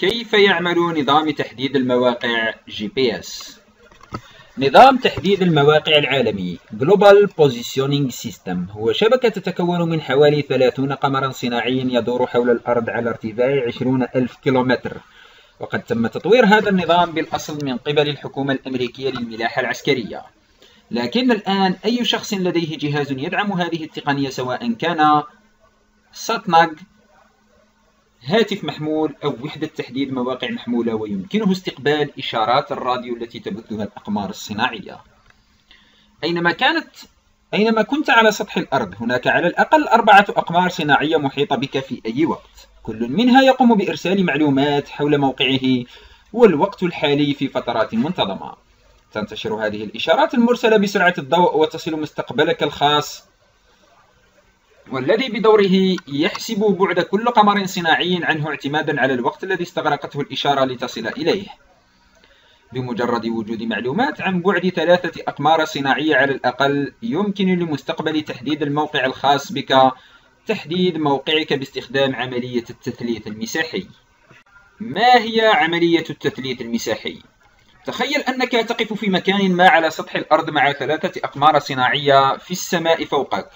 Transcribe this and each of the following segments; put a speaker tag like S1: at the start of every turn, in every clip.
S1: كيف يعمل نظام تحديد المواقع GPS؟ نظام تحديد المواقع العالمي Global Positioning System هو شبكة تتكون من حوالي 30 قمرا صناعيا يدور حول الأرض على ارتفاع 20 ألف كيلومتر وقد تم تطوير هذا النظام بالأصل من قبل الحكومة الأمريكية للملاحة العسكرية لكن الآن أي شخص لديه جهاز يدعم هذه التقنية سواء كان ساتناج هاتف محمول أو وحدة تحديد مواقع محمولة ويمكنه استقبال إشارات الراديو التي تبثها الأقمار الصناعية. أينما كانت أينما كنت على سطح الأرض هناك على الأقل أربعة أقمار صناعية محيطة بك في أي وقت. كل منها يقوم بإرسال معلومات حول موقعه والوقت الحالي في فترات منتظمة. تنتشر هذه الإشارات المرسلة بسرعة الضوء وتصل مستقبلك الخاص والذي بدوره يحسب بعد كل قمر صناعي عنه اعتمادا على الوقت الذي استغرقته الإشارة لتصل إليه. بمجرد وجود معلومات عن بعد ثلاثة أقمار صناعية على الأقل يمكن لمستقبل تحديد الموقع الخاص بك تحديد موقعك باستخدام عملية التثليث المساحي. ما هي عملية التثليث المساحي؟ تخيل أنك تقف في مكان ما على سطح الأرض مع ثلاثة أقمار صناعية في السماء فوقك.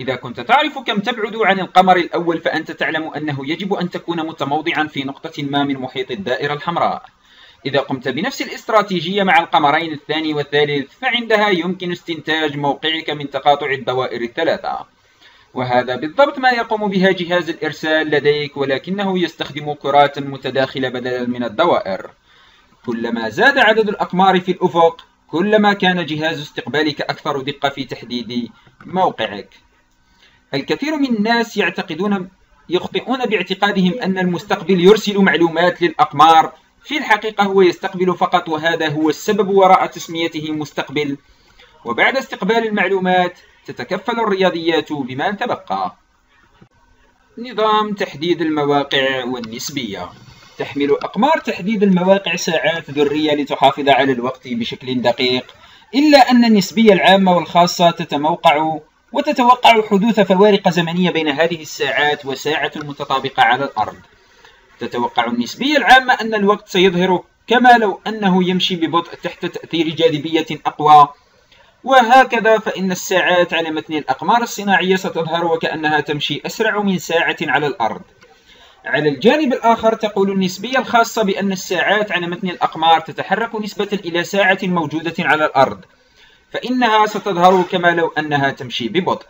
S1: إذا كنت تعرف كم تبعد عن القمر الأول فأنت تعلم أنه يجب أن تكون متموضعا في نقطة ما من محيط الدائرة الحمراء. إذا قمت بنفس الاستراتيجية مع القمرين الثاني والثالث فعندها يمكن استنتاج موقعك من تقاطع الدوائر الثلاثة. وهذا بالضبط ما يقوم بها جهاز الإرسال لديك ولكنه يستخدم كرات متداخلة بدلا من الدوائر. كلما زاد عدد الأقمار في الأفق كلما كان جهاز استقبالك أكثر دقة في تحديد موقعك. الكثير من الناس يعتقدون يخطئون باعتقادهم أن المستقبل يرسل معلومات للأقمار. في الحقيقة هو يستقبل فقط وهذا هو السبب وراء تسميته مستقبل. وبعد استقبال المعلومات تتكفل الرياضيات بما تبقى. نظام تحديد المواقع والنسبية. تحمل أقمار تحديد المواقع ساعات ذرية لتحافظ على الوقت بشكل دقيق إلا أن النسبية العامة والخاصة تتموقع وتتوقع حدوث فوارق زمنية بين هذه الساعات وساعة متطابقة على الأرض. تتوقع النسبية العامة أن الوقت سيظهر كما لو أنه يمشي ببطء تحت تأثير جاذبية أقوى. وهكذا فإن الساعات على متن الأقمار الصناعية ستظهر وكأنها تمشي أسرع من ساعة على الأرض. على الجانب الآخر تقول النسبية الخاصة بأن الساعات على متن الأقمار تتحرك نسبة إلى ساعة موجودة على الأرض. فإنها ستظهر كما لو أنها تمشي ببطء.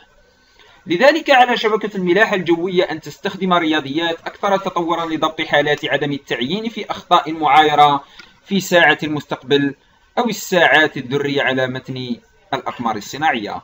S1: لذلك على شبكة الملاحة الجوية أن تستخدم رياضيات أكثر تطورا لضبط حالات عدم التعيين في أخطاء معايرة في ساعة المستقبل أو الساعات الذرية على متن الأقمار الصناعية.